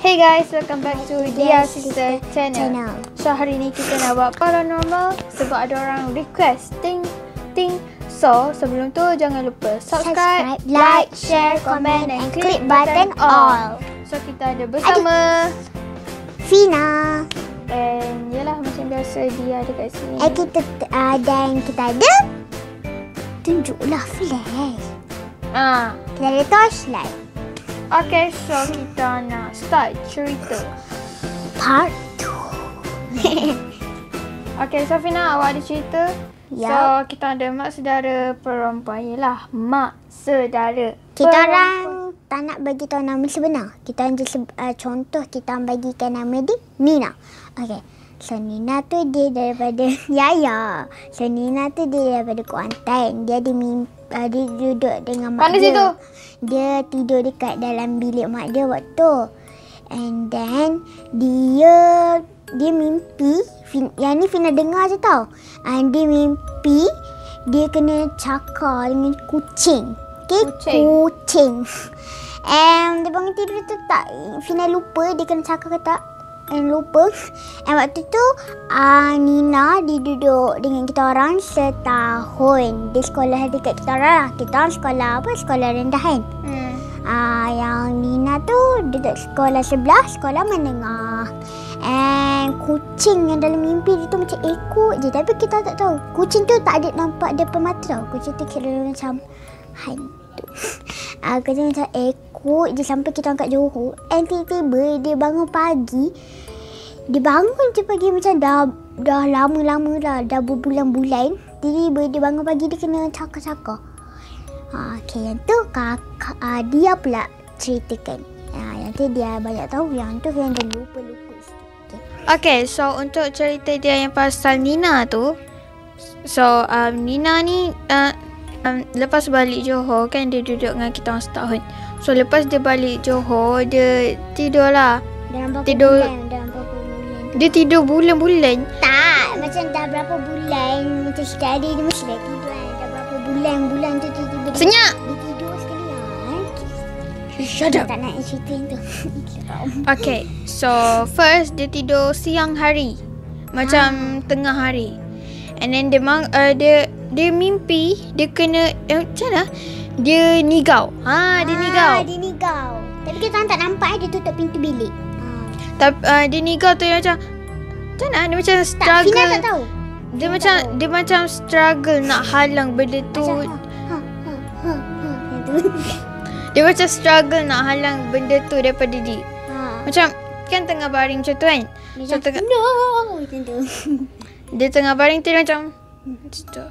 Hey guys, welcome back to Dia Sister Channel. Channel. So hari ni kita nak buat paranormal sebab ada orang request. Ting ting. So sebelum tu jangan lupa subscribe, Subscribe, like, share, comment and click button all. So kita ada bersama Fina. and yalah macam biasa dia ada kat sini. Eh kita uh, dan kita ada tunjuklah flash. Ah, Kita ada torchlight. Okay, so kita nak start cerita. Part 2. Okay, Safina awak ada cerita? Ya. So kita ada mak saudara perempuan Yelah mak saudara Kita perempuan. orang tak nak bagi tahu nama sebenar. Kita hanya se- uh, contoh kita bagikan nama dia Nina. Okay. So Nina tu dia daripada Yaya. So Nina tu dia daripada Kuantan. Dia ada mimpi uh, dia duduk dengan mak Mana dia. situ? Dia tidur dekat dalam bilik mak dia waktu. And then dia dia mimpi Fin- yang ni Fina dengar je tau. And dia mimpi dia kena cakar dengan kucing. Okay? Kucing. Kucing. And dia bangun tidur tu tak Fina lupa dia kena cakar ke tak. And lupa. And waktu tu uh, Nina dia duduk dengan kita orang setahun. Dia sekolah dekat kita orang lah. Kita orang sekolah apa? Sekolah rendah kan. hmm. Ah, yang Nina tu duduk sekolah sebelah, sekolah menengah. And kucing yang dalam mimpi dia tu macam ekor je. Tapi kita tak tahu. Kucing tu tak ada nampak depan mata tau. Kucing tu kira macam hantu. Ah, kucing macam ekor je sampai kita angkat Johor. And tiba-tiba dia bangun pagi. Dia bangun je pagi macam dah dah lama-lama dah. Dah berbulan-bulan. Tiba-tiba dia bangun pagi dia kena cakar-cakar. Ha, okay, yang tu kakak uh, dia pula ceritakan. Ha, yang tu dia banyak tahu. Yang tu yang dah lupa-lupa. Okay so untuk cerita dia yang pasal Nina tu So um, Nina ni uh, um, Lepas balik Johor kan dia duduk dengan kita orang setahun So lepas dia balik Johor Dia tidur lah Dalam berapa Tidur- bulan? Dalam berapa bulan? Dia tidur bulan-bulan Tak, macam dah berapa bulan. Macam hari dia mesti dah tidur kan. Dah berapa bulan-bulan tu tiba-tiba dia, Senyap dia tidur sekali lah. Eh. Shut Tak nak cerita tu. Okay, so first dia tidur siang hari. Macam tengah hari. And then dia mang, uh, dia dia mimpi dia kena eh, macam mana? Dia nigau. Ha, dia nigau. Ah, dia nigau. Tapi kita orang tak nampak eh, dia tutup pintu bilik. Tapi uh, dia nigau tu dia macam macam mana? Dia macam Tak, struggle. Fina tak tahu. Dia Fina macam tak tahu. dia macam struggle nak halang benda tu. Macam ha, ha, ha, ha, ha. Dia macam struggle nak halang benda tu daripada dia. Ha. Macam kan tengah baring macam tu kan. Dia So, macam, tengah- no. Macam tu. Dia tengah baring tu dia macam tu.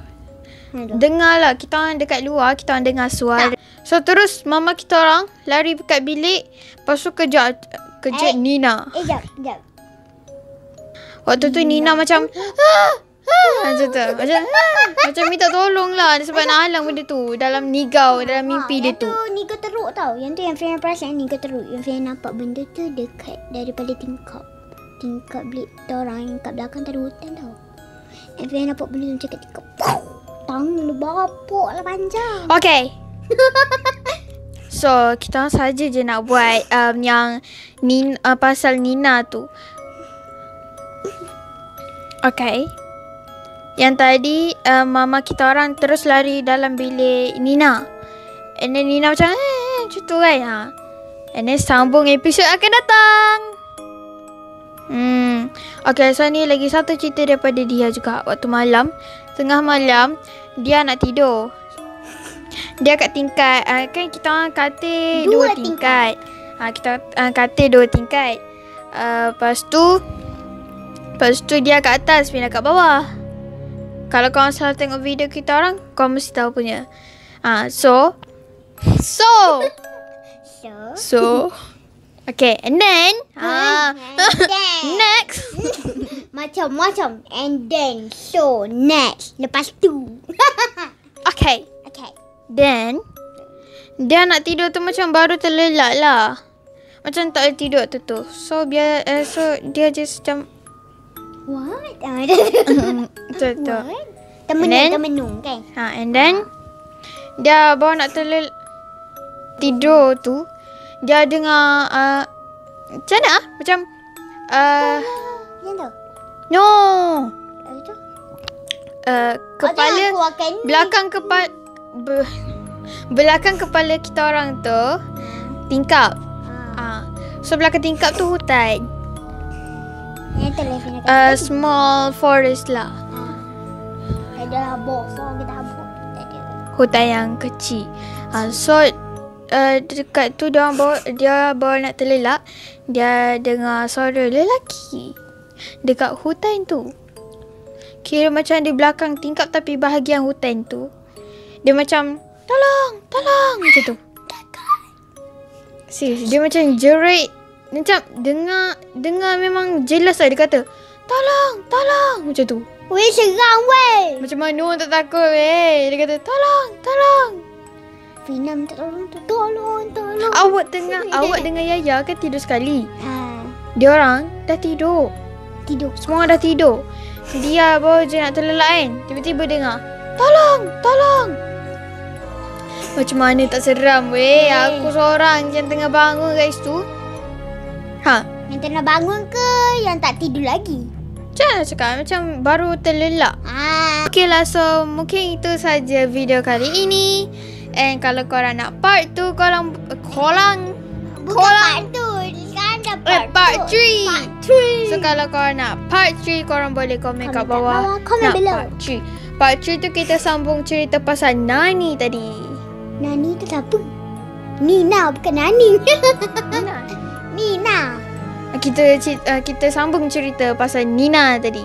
Dengar lah Kita orang dekat luar Kita orang dengar suara So terus Mama kita orang Lari dekat bilik Lepas tu kejap Kejap Eh. Nina Eh, jap, jap. Waktu tu Nina macam ah, ah, Macam tu Macam ah, Macam minta tolong lah Sebab nak halang benda tu Dalam nigau Dalam mimpi dia yang tu tu Niga teruk tau. Yang tu yang Fiona perasan Niga teruk. Yang Fiona nampak benda tu dekat daripada tingkap. Tingkap bilik kita orang yang kat belakang tak ada hutan tau. Fiona nampak benda tu macam kat tingkap. Tangan dia bapuk lah panjang. Okay So kita orang saja je nak buat um, Yang Nin, uh, Pasal Nina tu Okay Yang tadi uh, Mama kita orang terus lari dalam bilik Nina And then Nina macam eh, Macam tu kan ha. And then sambung episod akan datang Hmm. Okay so ni lagi satu cerita daripada dia juga. Waktu malam Tengah malam Dia nak tidur. Dia kat tingkat uh, Kan kita orang katil dua, Dua tingkat, Ha, Kita uh, katil dua tingkat. Uh, Lepas tu Lepas tu dia kat atas Pina kat bawah. Kalau korang selalu tengok video kita orang Korang mesti tahu punya. Uh, So So. So. So Okay and then uh, And then. Next Macam-macam. And then. So. Next. Lepas tu. Okay okay. Then Dia nak tidur tu macam baru terlelap lah Macam tak boleh tidur tu tu So biar uh, So dia just macam What? Ah, Tu tu? Temenung, temenung kan? ha, And then Dia baru nak terlelap Tidur tu Dia dengar uh, Macam mana ah? Macam uh, tu. No uh, Kepala. Belakang kepala be, Belakang kepala kita orang tu Tingkap Ah. ah. So belakang tingkap tu hutan nak uh, Small forest lah Ah. Ada bosong kita habuk. Hutan yang kecil uh, So uh, Dekat tu dia orang bawa Dia bawa nak terlelak. Dia dengar suara lelaki Dekat hutan tu. Kira macam di belakang tingkap Tapi bahagian hutan tu. Dia macam Tolong Tolong Macam tu. Serius Dia macam jerit. Macam dengar Dengar memang jelas lah. Dia kata Tolong Tolong Macam tu. Weh, seram weh. Macam mana orang tak takut weh? Dia kata tolong Tolong Fina minta tolong tu. Tolong, tolong. Awak tengah Awak dengan Yaya kan tidur sekali Ah. Dia orang dah tidur Tidur. Semua orang dah tidur Dia baru je nak terlelak kan Tiba-tiba dengar Tolong Tolong Macam mana tak seram weh Weh. Aku seorang yang tengah bangun guys tu Ha Yang tengah bangun ke yang tak tidur lagi? Macam mana cakap Macam baru terlelak Ah. Okay lah so Mungkin itu saja video kali ini And kalau korang nak part tu Korang Korang Bukan Korang- part tu. Sekarang dah Eh, part, part tu. 3 Part 3. So kalau korang nak part 3 Korang boleh komen kat bawah bawah, komen Nak below. part 3 Part 3 tu kita sambung cerita pasal Nani tadi Nani tu siapa? Nina bukan Nani. Nina Nina. kita, uh, kita sambung cerita pasal Nina tadi